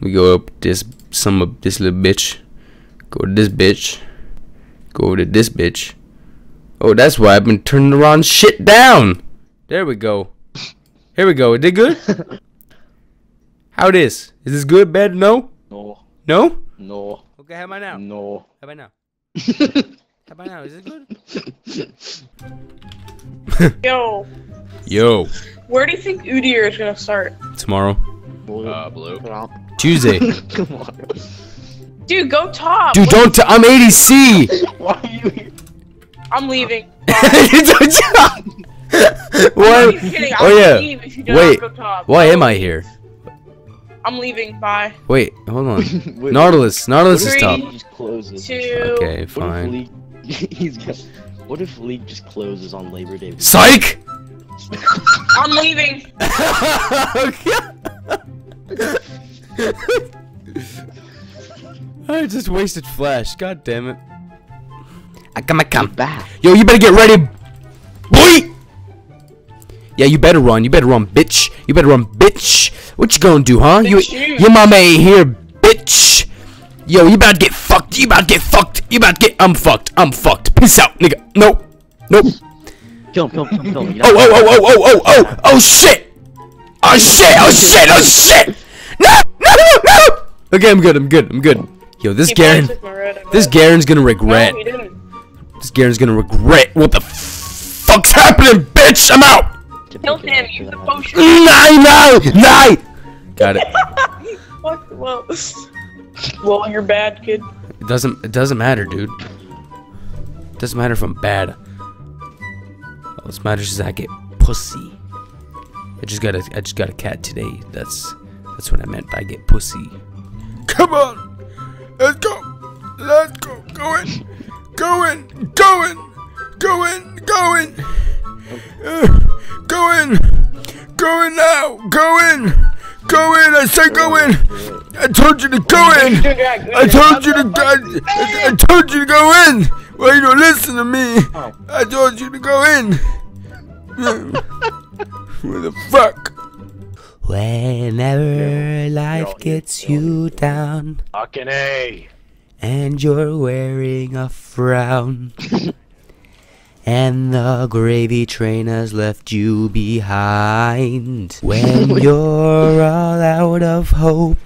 We go up this some of this little bitch. Go to this bitch. Go over to this bitch. Oh, that's why I've been turning around shit down. There we go. Here we go. Is it good? How it is? Is this good, bad? No? No, No? no, Okay, how about now? no. How about now? How about now? Is it good? Yo, Yo, where do you think Udyr is gonna start? tomorrow. Uh, blue. Tuesday. Come on. Dude, go top. Dude, What- don't t- I'm 80C! Why are you here? I'm leaving. what? I'm not even kidding. I Oh, yeah. leave if you do Wait, go top. Why am I here? I'm leaving. Bye. Wait, hold on. Wait, Nautilus. Nautilus is Three, top. League. Two. Okay, What if fine. League? He's got. What if League just closes on Labor Day? Psych! I'm leaving. I just wasted flash. God damn it. I got my Come back. Yo, you better get ready, boy. Yeah, you better run. You better run, bitch. You better run, bitch. What you gonna do, huh? You, Bitch, you. your mama ain't here, bitch. Yo, you about to get fucked. You about to get fucked. You about to get. I'm fucked. I'm fucked. Peace out, nigga. Nope. Nope. Kill him, kill him, kill him, kill him. Oh, oh, oh, oh, oh, oh, oh, oh, shit! Oh, shit! Oh, shit! Oh, shit! Okay, I'm good. I'm good. I'm good. Yo, this Garen, took my red, I this. Garen's gonna regret. No. This Garen's gonna regret. What the fuck's happening, bitch? I'm out. Kill him. Use the potion. Nine, nine, nine. Got it. Fuck. Well. Well, you're bad, kid. It doesn't. It doesn't matter, dude. It doesn't matter if I'm bad. All that matters is I get pussy. I just got a. I just got a cat today. That's. That's what I meant by get pussy. Come on, let's go. Let's go. Go in. Go in. Go in. Go in. Go in. Go in. Go in now. Go in. Go in. I said go in. I told you to go in. I told you to I, I, told you to go in. Why you don't listen to me? I told you to go in. Where the fuck? Gets you down Fucking A. and you're wearing a frown. And the gravy train has left you behind. When you're all out of hope,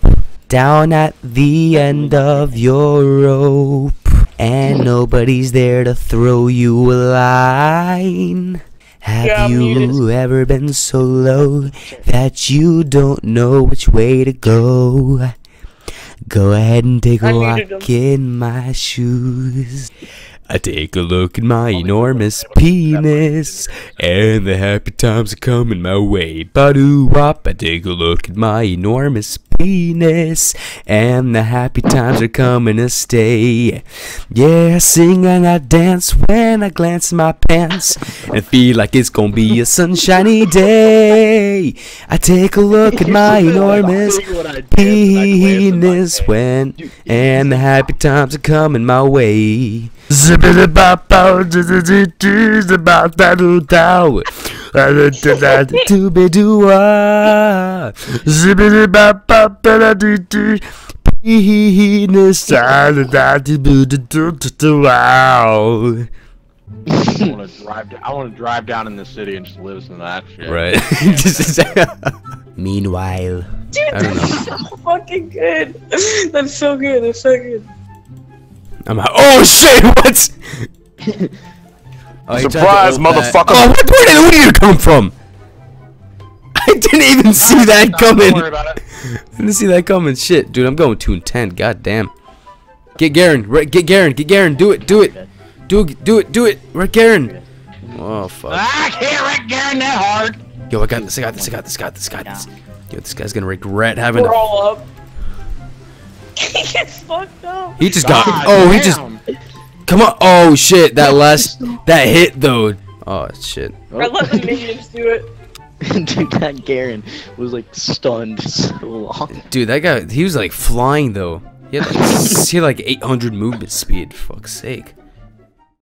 down at the end of your rope, and nobody's there to throw you a line. Have Yeah, you ever been so low that you don't know which way to go? Go ahead and take a I muted walk in my shoes. I take a look at my enormous penis, and the happy times are coming my way. Ba-doo wop, I take a look at my enormous penis, and the happy times are coming to stay. Yeah, I sing and I dance when I glance in my pants, and feel like it's gonna be a sunshiny day. I take a look at my enormous penis when, and the happy times are coming my way. Ah. Wow. I want to drive. I want to drive down in the city and just listen to that shit. Right. Meanwhile, Dude, I don't that's so fucking good. That's so good. That's so good. I'm out. Oh shit! What? Oh, he tried to Surprise, motherfucker. Oh, what? Where did Udyr come from? I didn't even see that Don't worry coming. about it. Didn't see that coming. Shit, dude, I'm going two and ten. God damn. Get Garen. Right, get Garen. Get Garen. Do it. Do it. Do it. Do it. Do it. Right, Garen. Oh fuck. I can't wreck Garen that hard. Yo, I got this. I got this. I got this. I got this. I got this. Yo, this guy's gonna regret having. We're A, all up. he gets fucked up. he just got. God Oh, he just. Come on. Oh shit. That last. That hit though. Oh shit. I let the minions do it. Dude, that Garen was like stunned so long. Dude, that guy. He was like flying though. He had like, he had like 800 movement speed. Fuck's sake.